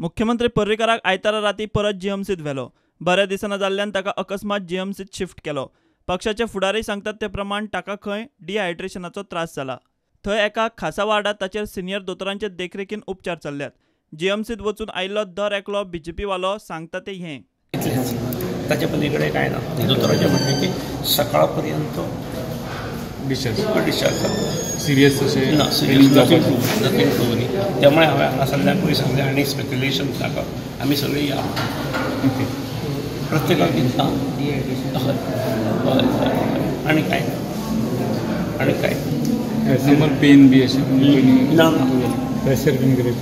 मुख्यमंत्री पर्रीकाराक आयतारा राती परत जीएमसीत व्हेलो. बऱ्या दिसना जाल्ल्यान ताका अकस्मात जीएमसीत शिफ्ट केलो. पक्षाचे फुडारी सांगतात ते प्रमाण ताका खंय डिहायड्रेशनाचो त्रास जाला थंय एका खासा वार्डात ताचेर सिनियर दोतोरांचे देखरेखीन उपचार चल्ल्यात. जीएमसीत वचून आयिल्लो दर एकलो बीजेपी वालो सांगता ते हें. ताचे पलीकडे काय ना दोतोराचे म्हणणें की सकाळ पर्यंत डिस्चार्ज जाता सिरियस न्ही त्यामुळे हांवें हांगा सगळ्यांकूय सांगलें आनी स्पेक्युलेशन नाका आमी सगळीं या. प्रत्येकाक दिता हय. हय आनी काय? आनी काय? पेन बी अशें ना प्रेशर बीन कितें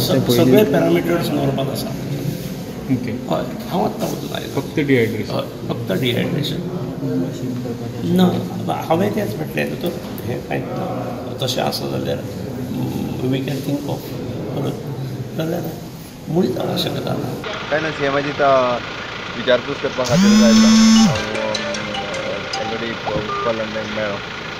स- सगळे पॅरामिटर्स नॉर्मल आसा ओके हय. हांव आयलो फक्त डिहायड्रेशन हय. फक्त डिहायड्रेशन ना हांवें तेंच म्हटलें तर हें कांय ना तशें आसा जाल्यार वी कॅन थिंक ऑफ जाल्यार मुळीच आवश्यकता ना काय ना सीएमाची विचारपूस करपा खातीर आयलो ऑलरेडी उत्पल आनी तांकां मेळ्ळो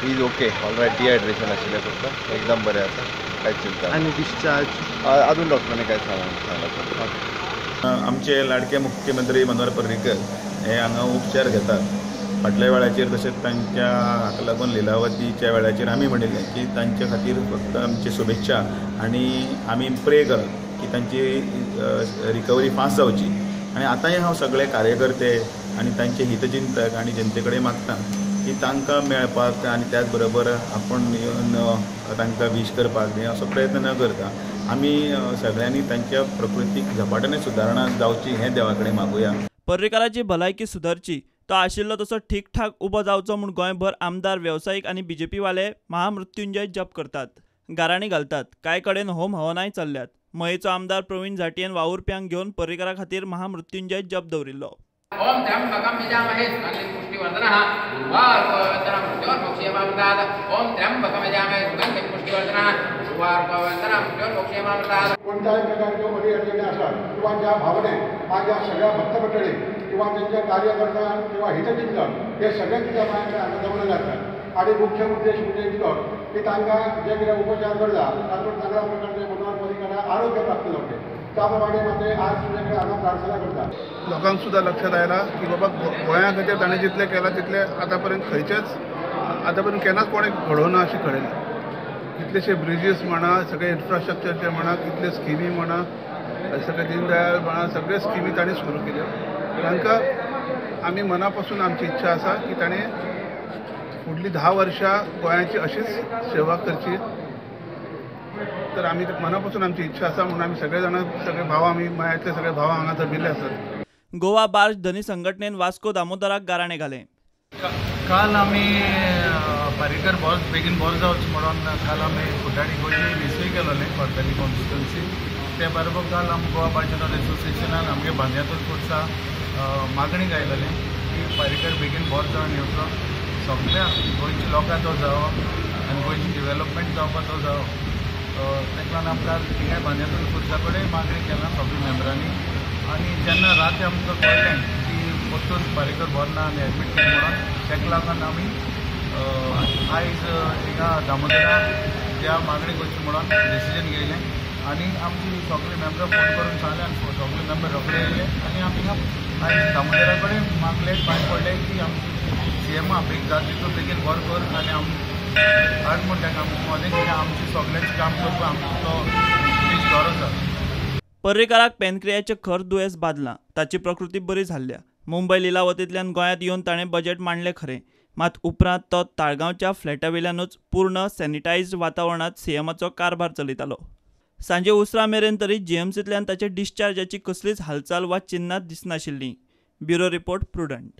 इज ओके ऑलरायट डिहायड्रेशन आशिल्लें फक्त एकदम बरें आसा कांयच चिंता आनी डिस्चार्ज अजून डॉक्टरांनी कांय सांगला सांगला आमचे लाडके मुख्यमंत्री मनोहर पर्रीकर हे हांगा उपचार घेतात फाटल्या वेळाचेर तशेंच तांच्या हाका लागून लिलावतीच्या वेळाचेर आमी म्हणिल्लें की तांचे खातीर फक्त आमची शुभेच्छा आनी आमी प्रे करप की तांची रिकवरी फास्ट जावची. आनी आतांय हांव सगळे कार्यकर्ते आनी तांचे हितचिंतक आनी जनते कडेन मागतां की तांकां मेळपाक आनी त्याच बरोबर आपूण येवन तांकां वीश करपाक बी असो प्रयत्न न करता आमी सगळ्यांनी तांच्या प्रकृतीक झपाट्याने सुदारणा जावची हें देवा कडेन मागुया. पर्रेकाराची भलायकी सुदारची तो आशिल्लो तसो ठीक ठाक उबो जावचो म्हूण गोंयभर आमदार वेवसायीक आनी बी जे पीवाले महामृत्युंजय जप करतात गाराणी घालतात कांय कडेन होम हवनाय चल्ल्यात. मयेचो आमदार प्रवीण झाटयेन वावुरप्यांक घेवन पर्रीकारा खातीर महामृत्युंजय जप दवरिल्लो. ओम त्र्यंबकं यजामहे सुगन्धिं पुष्टिवर्धनः उर्वारुकवन्दनं मृत्योर्मोक्षयमामृतात् ओम त्र्यंबकं यजामहे सुगन्धिं पुष्टिवर्धनः उर्वारुकवन्दनं कोणत्याही प्रकारच्या अडचणी असतात किंवा ज्या भावने माझ्या सगळ्या भक्तमंडळी किंवा त्यांच्या कार्यकर्ता किंवा हितचिंतन हे सगळे तुझ्या माझ्याकडे आणजवले जातात. आणि मुख्य उद्देश म्हणजे इतलो की तांकां जे कितें उपचार करता तातूंत सगळ्या प्रकारचे मनोहर पर्रीकाराक आरोग्य प्राप्त जावचें त्या प्रमाणे आज तुझे हांगा प्रार्थना करता लोकांक सुद्दां लक्षात आयला की बाबा गो- गोंया खातीर ताणें जितलें केलां तितलें आतां पर्यंत खंयचेच आतां पर्यंत केन्नाच कोणें घडोवना अशें कळयलें कितलेशे ब्रिजीस म्हणा सगळे इन्फ्रास्ट्रक्चरचे म्हणा कितले स्किमी म्हणा सगळे दिनदयाळ म्हणा सगळे स्किमी ताणें सुरू केल्यो तांकां आमी मना पासून आमची इच्छा आसा की ताणें फुडलीं धा वर्सां गोंयाची अशीच सेवा करची. तर आमी मना पासून आमची इच्छा आसा म्हणून आमी सगळे जाणां सगळे भाव आमी मयातले सगळे भाव हांगा जमिल्ले आसात गोवा बार्ज धनी संघटनेन वास्को दामोदराक गाराणें घालें. काल आमी अ, बस बेगीन बॉल जावच म्हणून काल आमी फुटाणी गोंयची मिसूय केलोले कोर्ताली कॉन्स्टिट्युन्सी ते बरोबर काल आमी गोवा बार्जनल एसोसिएशनान आमगे बांद्यातूर पुरसा मागणी आयलेली की पर्रीकर बेगीन बॉल जावन येवचो सगळ्या गोंयच्या लोकां तो जावो आनी गोंयची डिवेलपमेंट जावपा तो जावो. तेका लागून आमकां थिंगा बांद्यातूर पुरसा कडेन मागणी केला सगळ्या मेंबरांनी. आनी जेन्ना राती आमकां कळ्ळें की परतून बर ना आनी एडमीट केलें म्हणून तेका लागून आमी आयज हिंगा दामोदरा त्या मागणी करची म्हणून डिसिजन घेले आनी आमची सगळे मेंबर फोन करून सांगले आणि सगळे मेंबर रोखडे येले आनी आमी आयज दामोदरा कडेन मागले पांय पडले की आमची सी एम आपलीक जात तितलो बेगीन वर कर आणि हाड म्हण मदें कितें आमची सगळ्यांचें काम करपाक आमचो तो दीस गरज आसा पर्रीकाराक पॅनक्रियाचें खर दुयेंस बादलां. ताची प्रकृती बरी जाल्ल्या मुंबय लिलावतींतल्यान गोंयांत येवन ताणें बजेट मांडलें खरें. मात उपरांत तो ताळगांवच्या फ्लॅटावेल्यानूच पूर्ण सॅनिटायज्ड वातावरणांत सीएमाचो कारभार चलयतालो सांजे उसरा मेरेन तरी जीएमसींतल्यान ताचे डिस्चार्जाची कसलीच हालचाल वा चिन्नां दिसनाशिल्लीं. Bureau report prudent.